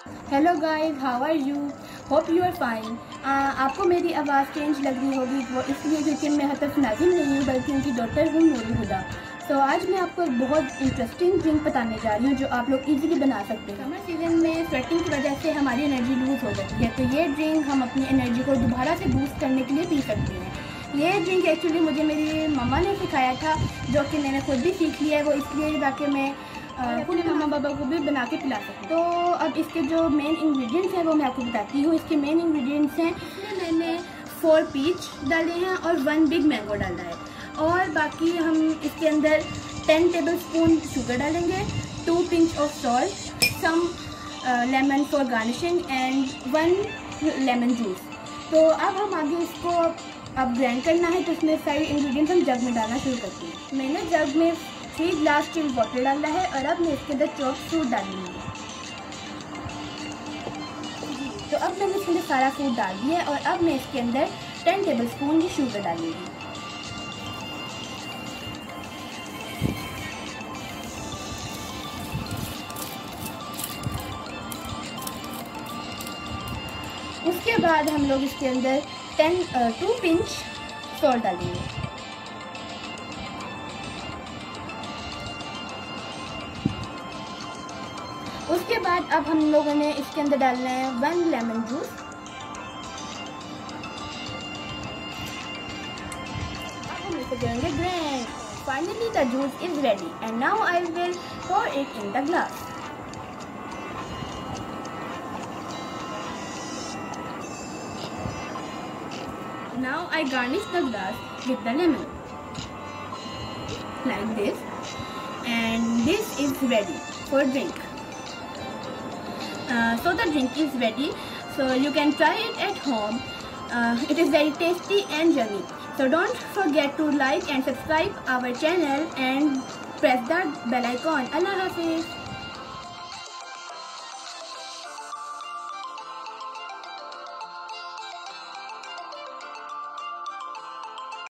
Hello guys how are you hope you are fine आपको मेरी आवाज़ चेंज लग रही होगी, वो इसलिए क्योंकि मैं हतफ नाजिम नहीं हूँ, बल्कि उनकी डॉक्टर हूँ नूरी हुदा तो आज मैं आपको एक बहुत इंटरेस्टिंग ड्रिंक बताने जा रही हूँ, जो आप लोग इजीली बना सकते हैं। समर सीज़न में स्वेटिंग की वजह से हमारी एनर्जी लूज़ हो जाती है तो ये ड्रिंक हम अपनी एनर्जी को दोबारा से बूस्ट करने के लिए पी सकते हैं। ये ड्रिंक एक्चुअली मुझे मेरी मम्मा ने सिखाया था, जो कि मैंने खुद भी सीख लिया है, वो इसलिए ताकि मैं अपने मामा बाबा को भी बना के पिला सकूँ तो अब इसके जो मेन इंग्रेडिएंट्स हैं वो मैं आपको बताती हूँ। इसके मेन इंग्रेडिएंट्स हैं मैंने फोर पीच डाले हैं और वन बिग मैंगो डाला है। और बाकी हम इसके अंदर टेन टेबल स्पून शुगर डालेंगे two pinch of salt some lemon for garnishing and one lemon juice तो अब हम आगे इसको अब ग्राइंड करना है। तो उसमें सारे इंग्रेडिएंट्स हम जग में डालना शुरू करते हैं। मैंने जग में थ्री ग्लास चिल वाटर डालना है और अब मैं इसके अंदर चॉप फ्रूट डालूँगी। तो अब मैंने इसके अंदर सारा फ्रूट डाल दिया है और अब मैं इसके अंदर टेन टेबल स्पून की शुगर डालूँगी। उसके बाद हम लोग इसके अंदर टेन टू पिंच सॉल्ट डालेंगे। उसके बाद अब हम लोगों ने इसके अंदर डालना है वन लेमन जूस करेंगे finally the juice is ready and now I will pour it in the glass now I garnish the glass with the lemon. Like this. And this is ready for drink. Uh, so the drink is ready. So you can try it at home. Uh, it is very tasty and yummy. So don't forget to like and subscribe our channel and press the bell icon. Allah Hafiz